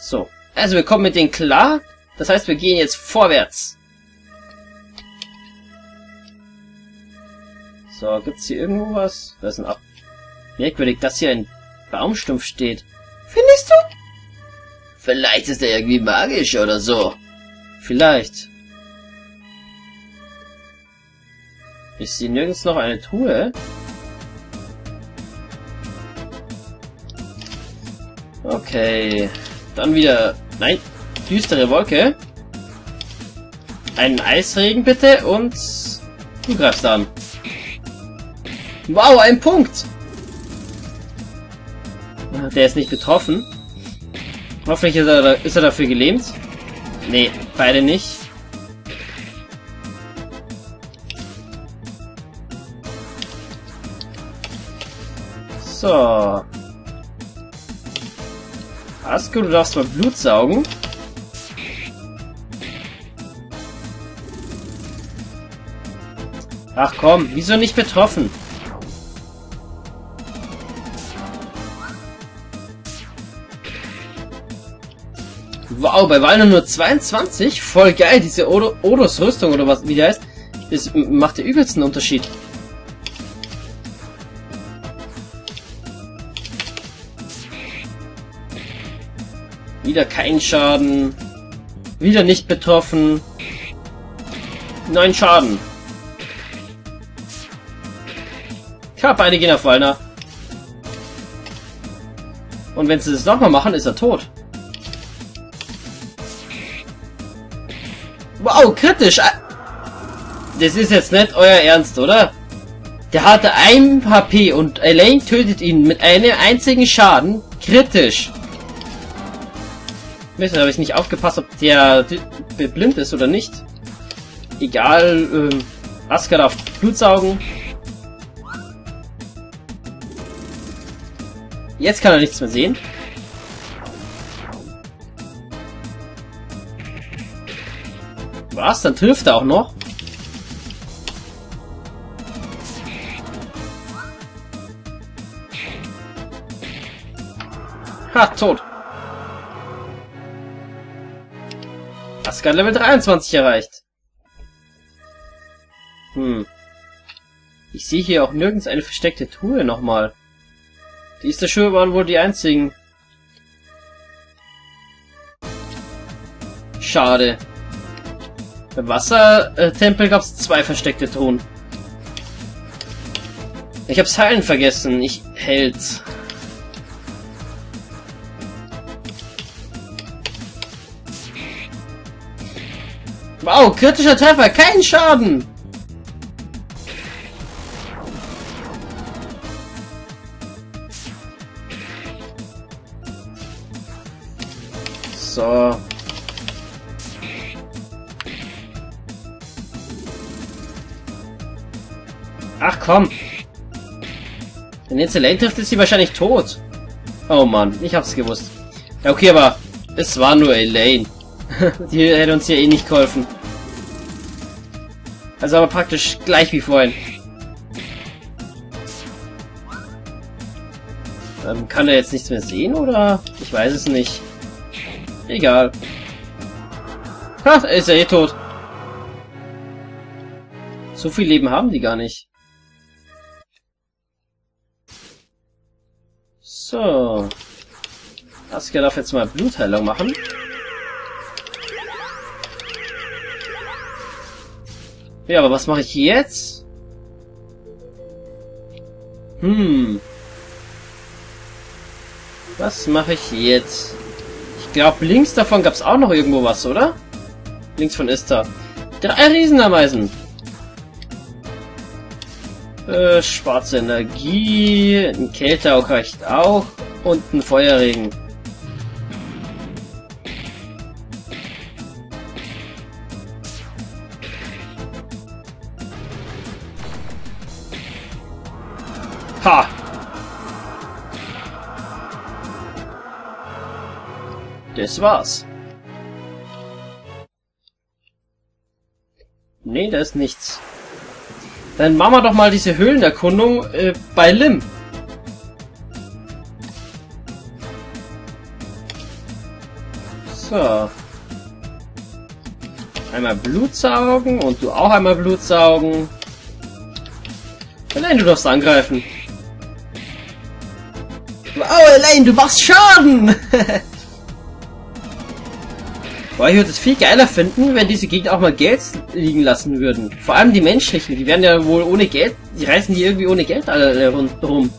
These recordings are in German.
So. Also wir kommen mit denen klar. Das heißt, wir gehen jetzt vorwärts. So, gibt's hier irgendwo was? Da ist ein Ab... Merkwürdig, dass hier ein Baumstumpf steht. Findest du? Vielleicht ist er irgendwie magisch oder so. Vielleicht. Ich sehe nirgends noch eine Truhe. Okay. Dann wieder... Nein, düstere Wolke. Einen Eisregen bitte und... Du greifst an. Wow, ein Punkt! Der ist nicht betroffen. Hoffentlich ist er, ist er dafür gelähmt. Nee, beide nicht. So. Asko, du darfst mal Blut saugen. Ach komm, wieso nicht betroffen? Wow, bei Walner nur 22? Voll geil, diese Odo Odos Rüstung oder was, wie die heißt, ist, macht der übelsten Unterschied. Wieder kein Schaden. Wieder nicht betroffen. Neun Schaden. Ja, beide gehen auf Wallner. Und wenn sie das nochmal machen, ist er tot. Wow, kritisch. Das ist jetzt nicht euer Ernst, oder? Der hatte ein HP und Elaine tötet ihn mit einem einzigen Schaden. Kritisch. Mist, habe ich nicht aufgepasst, ob der blind ist oder nicht. Egal, ähm, Aska darf Blut saugen. Jetzt kann er nichts mehr sehen. Was? Dann trifft er auch noch? Ha, tot. Asgard Level 23 erreicht. Hm. Ich sehe hier auch nirgends eine versteckte Truhe nochmal. Die ist der Schuhe waren wohl die einzigen. Schade. Beim Wassertempel gab es zwei versteckte Truhen. Ich hab's Heilen vergessen. Ich hält. Wow, kritischer Treffer, kein Schaden! So. Ach komm. Wenn jetzt Elaine trifft, ist sie wahrscheinlich tot. Oh Mann, ich hab's gewusst. Ja, okay, aber es war nur Elaine. Die hätte uns ja eh nicht geholfen. Also aber praktisch gleich wie vorhin. Ähm, kann er jetzt nichts mehr sehen, oder? Ich weiß es nicht. Egal. Ha, ist er eh tot. So viel Leben haben die gar nicht. So. Aska darf jetzt mal Blutheilung machen. Ja, aber was mache ich jetzt? Hm. Was mache ich jetzt? Ich glaube, links davon gab es auch noch irgendwo was, oder? Links von Ista. Drei Riesenameisen. Äh, schwarze Energie, ein Kälteaug reicht auch und ein Feuerregen. Das war's. Nee, da ist nichts. Dann machen wir doch mal diese Höhlenerkundung äh, bei Lim. So. Einmal Blut saugen und du auch einmal Blut saugen. Elaine, du darfst angreifen. Wow, Elaine, du machst Schaden! Boah, ich würde es viel geiler finden, wenn diese Gegner auch mal Geld liegen lassen würden. Vor allem die menschlichen, die werden ja wohl ohne Geld, die reisen hier irgendwie ohne Geld alle rundherum.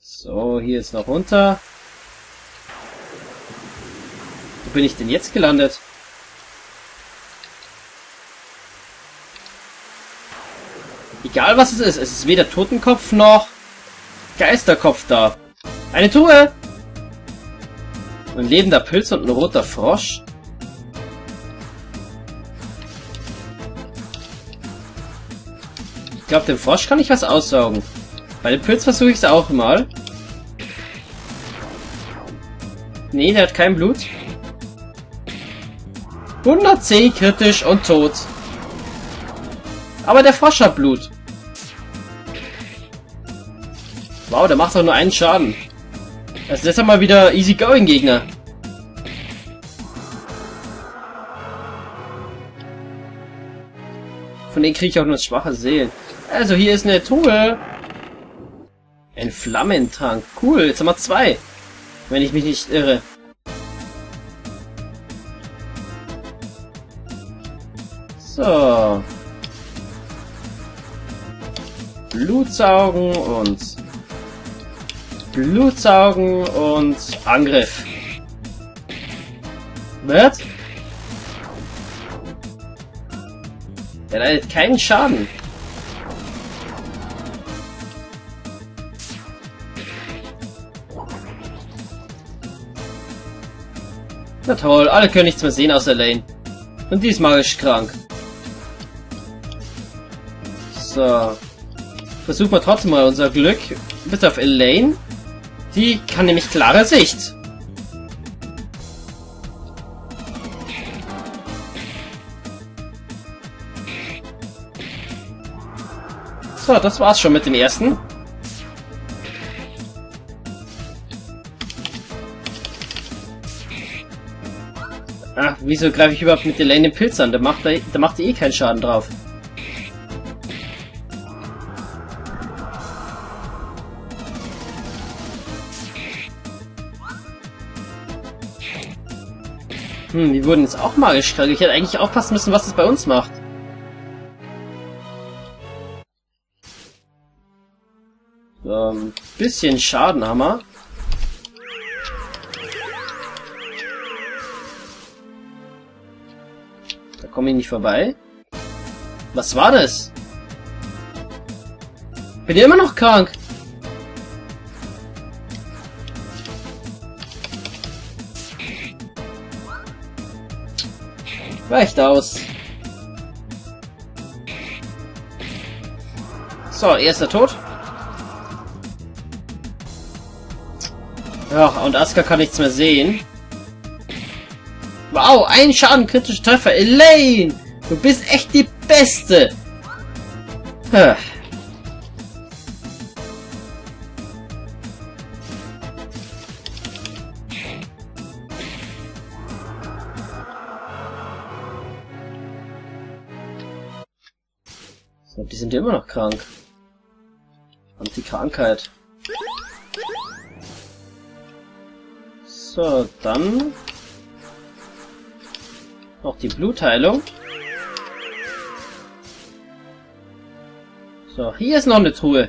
So, hier ist noch runter. Wo bin ich denn jetzt gelandet? Egal was es ist, es ist weder Totenkopf noch Geisterkopf da. Eine Truhe! Ein lebender Pilz und ein roter Frosch. Ich glaube, dem Frosch kann ich was aussaugen. Bei dem Pilz versuche ich es auch mal. Nee, der hat kein Blut. 110 kritisch und tot. Aber der Frosch hat Blut. Wow, der macht doch nur einen Schaden. Das ist jetzt mal wieder easy going Gegner. Von denen kriege ich auch nur schwache Seelen. Also hier ist eine Truhe. Ein Flammentrank. Cool, jetzt haben wir zwei. Wenn ich mich nicht irre. So. Blutsaugen und Blutsaugen und Angriff. Was? Der leidet keinen Schaden. Na toll, alle können nichts mehr sehen außer Lane. Und die ist magisch krank. So. Versuchen wir trotzdem mal unser Glück. Bis auf Elaine. Die kann nämlich klare Sicht. So, das war's schon mit dem ersten. Ach, wieso greife ich überhaupt mit Elaine den Pilz an? Da macht er, da macht er eh keinen Schaden drauf. Hm, die wurden jetzt auch magisch krank. Ich hätte eigentlich aufpassen müssen, was es bei uns macht. Ein bisschen Schaden haben wir. Da komme ich nicht vorbei. Was war das? Bin ja immer noch krank. Weicht aus. So, erster Tod. Ja, und Aska kann nichts mehr sehen. Wow, ein Schaden kritischer Treffer. Elaine, du bist echt die Beste. Die sind ja immer noch krank. Und die Krankheit. So, dann noch die Blutheilung. So, hier ist noch eine Truhe.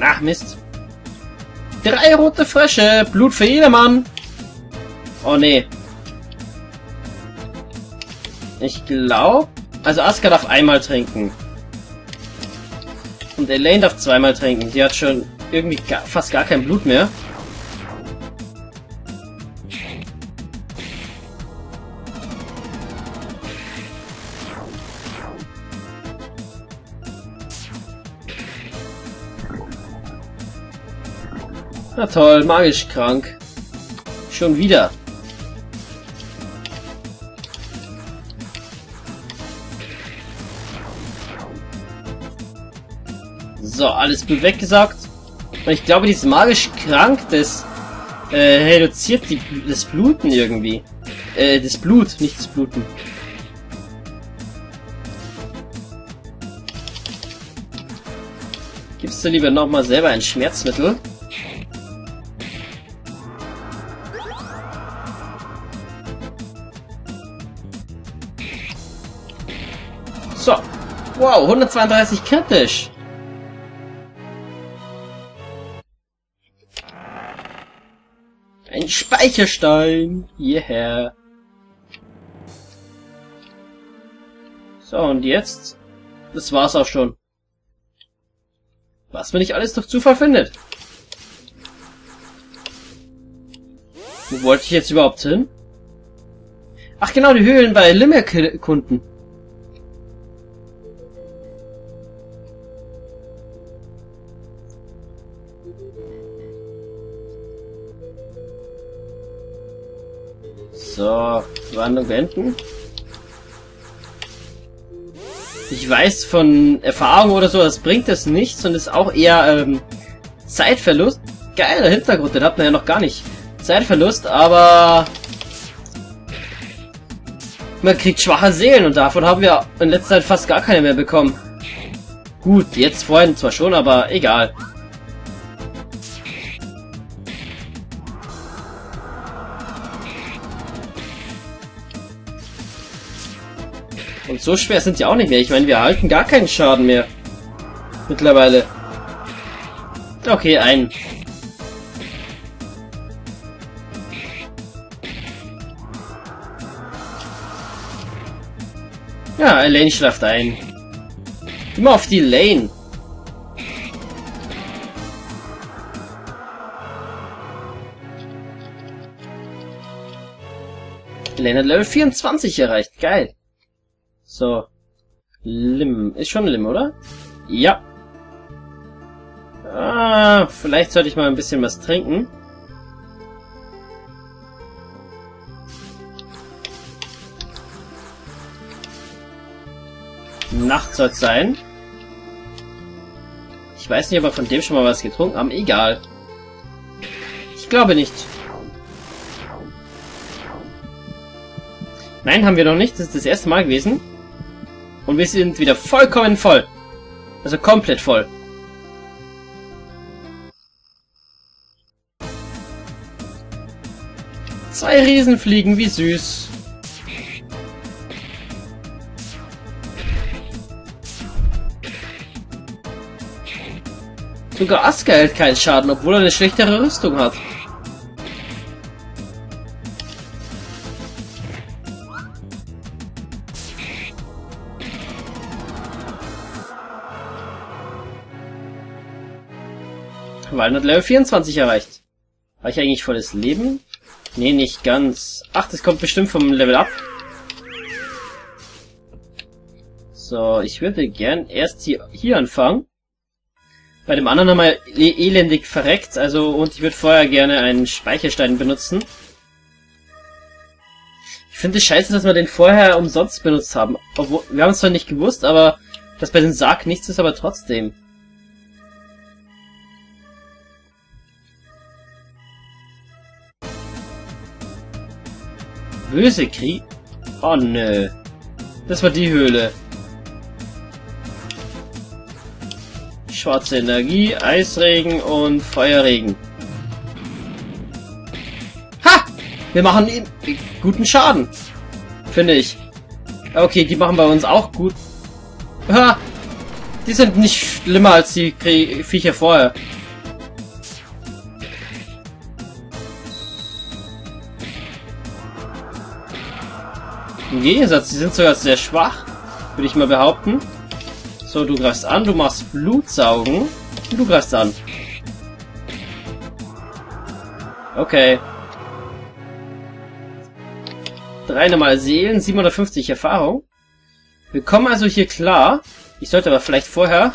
Ach, Mist. Drei rote Frösche. Blut für jedermann. Oh, nee. Ich glaube... Also Aska darf einmal trinken. Und Elaine darf zweimal trinken. Die hat schon irgendwie gar, fast gar kein Blut mehr. Na toll, magisch krank. Schon wieder. So, alles Blut weggesaugt. Und ich glaube, dieses magisch krank, das äh, reduziert die, das Bluten irgendwie. Äh, das Blut, nicht das Bluten. Gibst du lieber nochmal selber ein Schmerzmittel? So. Wow, 132 kritisch. Ein Speicherstein. Hierher. So, und jetzt? Das war's auch schon. Was man nicht alles durch Zufall findet. Wo wollte ich jetzt überhaupt hin? Ach genau, die Höhlen bei Limmerkunden. So, Wandlung beenden. Ich weiß von Erfahrung oder so, das bringt es nichts und ist auch eher ähm, Zeitverlust. Geiler Hintergrund, den hat man ja noch gar nicht. Zeitverlust, aber man kriegt schwache Seelen und davon haben wir in letzter Zeit fast gar keine mehr bekommen. Gut, jetzt vorhin zwar schon, aber egal. Und so schwer sind die auch nicht mehr. Ich meine, wir erhalten gar keinen Schaden mehr. Mittlerweile. Okay, ein. Ja, Elaine schlaft ein. Immer auf die Lane. Elaine hat Level 24 erreicht. Geil. So. Lim. Ist schon Lim, oder? Ja. Ah, vielleicht sollte ich mal ein bisschen was trinken. Nacht soll es sein. Ich weiß nicht, ob wir von dem schon mal was getrunken haben. Egal. Ich glaube nicht. Nein, haben wir noch nicht. Das ist das erste Mal gewesen. Und wir sind wieder vollkommen voll. Also komplett voll. Zwei Riesenfliegen, wie süß. Sogar Aska hält keinen Schaden, obwohl er eine schlechtere Rüstung hat. Walnut Level 24 erreicht. Habe ich eigentlich volles Leben? Nee, nicht ganz. Ach, das kommt bestimmt vom Level Up. So, ich würde gern erst hier, hier anfangen. Bei dem anderen haben wir elendig verreckt, also und ich würde vorher gerne einen Speicherstein benutzen. Ich finde es scheiße, dass wir den vorher umsonst benutzt haben. Obwohl, wir haben es zwar nicht gewusst, aber dass bei dem Sarg nichts ist, aber trotzdem. Böse Krieg? Oh nö. Das war die Höhle. Schwarze Energie, Eisregen und Feuerregen. Ha! Wir machen ihm guten Schaden. Finde ich. Okay, die machen bei uns auch gut. Ha! Die sind nicht schlimmer als die Viecher vorher. Im Gegensatz, sie sind sogar sehr schwach, würde ich mal behaupten. So, du greifst an, du machst Blutsaugen und du greifst an. Okay. Drei normal Seelen, 750 Erfahrung. Wir kommen also hier klar. Ich sollte aber vielleicht vorher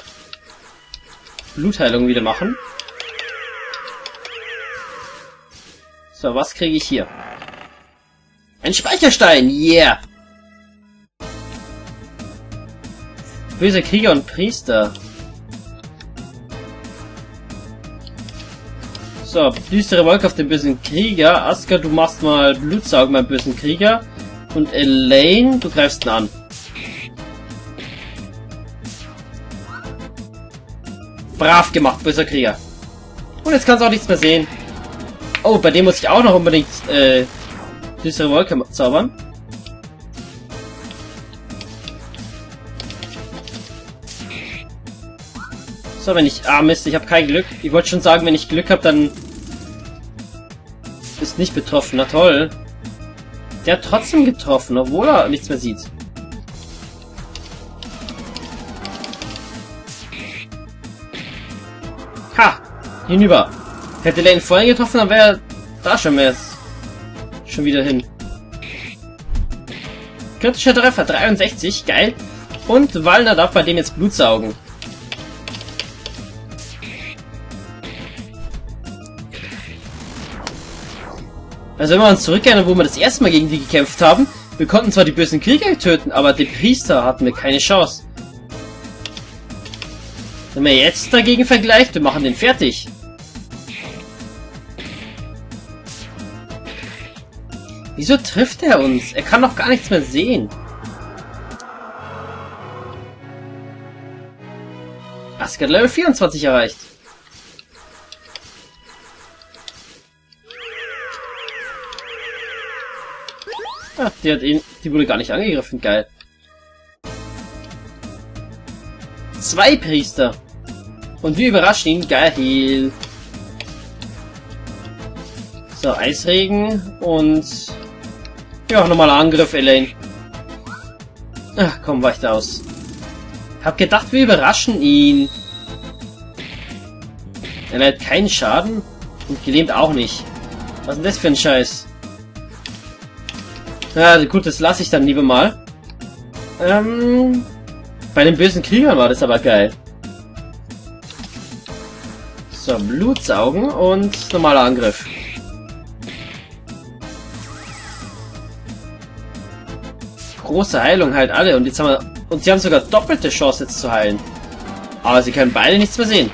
Blutheilung wieder machen. So, was kriege ich hier? Ein Speicherstein, yeah! Böse Krieger und Priester. So, düstere Wolke auf den bösen Krieger. Aska, du machst mal Blutsaugen beim bösen Krieger. Und Elaine, du greifst ihn an. Brav gemacht, böser Krieger. Und jetzt kannst du auch nichts mehr sehen. Oh, bei dem muss ich auch noch unbedingt äh, düstere Wolke zaubern. So, wenn ich... Ah, Mist, ich habe kein Glück. Ich wollte schon sagen, wenn ich Glück habe, dann... Ist nicht betroffen. Na toll. Der hat trotzdem getroffen, obwohl er nichts mehr sieht. Ha! Hinüber. Hätte Lane vorhin getroffen, dann wäre er da schon mehr. Schon wieder hin. Kritischer Treffer, 63, geil. Und Wallner darf bei dem jetzt Blut saugen. Also wenn wir uns zurückerinnern, wo wir das erste Mal gegen die gekämpft haben, wir konnten zwar die bösen Krieger töten, aber den Priester hatten wir keine Chance. Wenn man jetzt dagegen vergleicht, wir machen den fertig. Wieso trifft er uns? Er kann doch gar nichts mehr sehen. Asgard Level 24 erreicht. Ach, die hat ihn, die wurde gar nicht angegriffen, geil. Zwei Priester. Und wir überraschen ihn, geil. So, Eisregen und... Ja, normaler Angriff, Elaine. Ach, komm, weicht aus. Hab gedacht, wir überraschen ihn. Er leidet keinen Schaden und gelähmt auch nicht. Was ist denn das für ein Scheiß? Ja, gut, das lasse ich dann lieber mal. Ähm, bei den bösen Kriegern war das aber geil. So, Blutsaugen und normaler Angriff. Große Heilung halt alle und jetzt haben wir und sie haben sogar doppelte Chance jetzt zu heilen. Aber sie können beide nichts mehr sehen.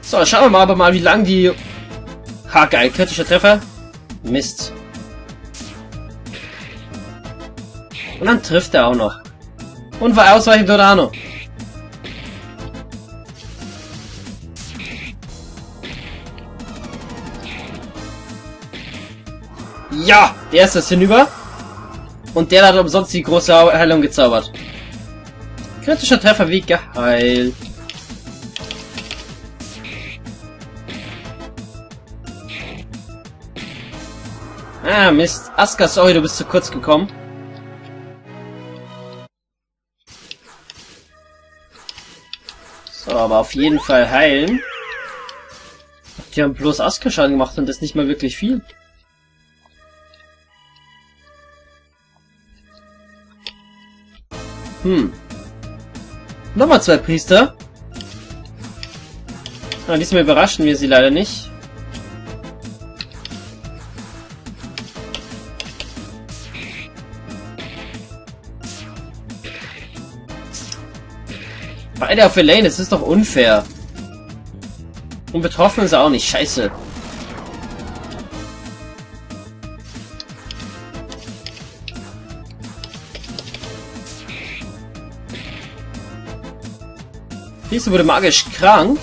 So, schauen wir mal aber mal, wie lang die Ha, geil. Kritischer Treffer. Mist. Und dann trifft er auch noch. Und war ausweichend Dorano. Ja, der ist das hinüber. Und der hat umsonst die große Heilung gezaubert. Kritischer Treffer wie geheilt. Ah, Mist. Aska, sorry, du bist zu kurz gekommen. So, aber auf jeden Fall heilen. Die haben bloß Aska Schaden gemacht und das nicht mal wirklich viel. Hm. Nochmal zwei Priester. Ah, diesmal überraschen wir sie leider nicht. Beide auf Elaine, das ist doch unfair. Und betroffen ist er auch nicht. Scheiße. Diese wurde magisch krank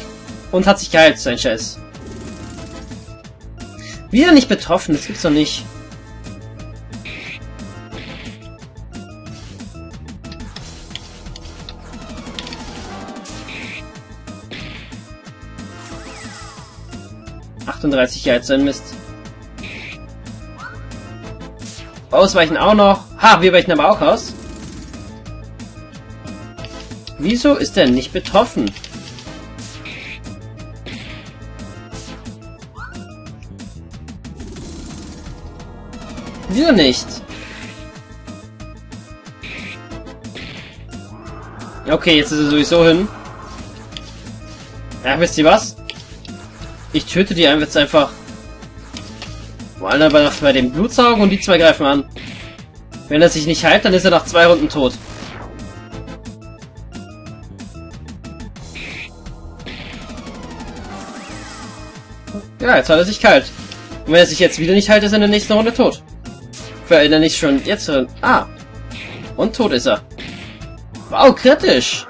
und hat sich geheilt, sein Scheiß. Wieder nicht betroffen, das gibt's doch nicht. Jahre sein Mist. Ausweichen auch noch. Ha, wir weichen aber auch aus. Wieso ist er nicht betroffen? Wieso nicht? Okay, jetzt ist er sowieso hin. Ja, wisst ihr was? Ich töte die jetzt einfach. Vor allem bei dem Blutsaugen und die zwei greifen an. Wenn er sich nicht heilt, dann ist er nach zwei Runden tot. Ja, jetzt hat er sich kalt. Und wenn er sich jetzt wieder nicht heilt, ist er in der nächsten Runde tot. Weil er nicht schon jetzt... Ah! Und tot ist er. Wow, kritisch!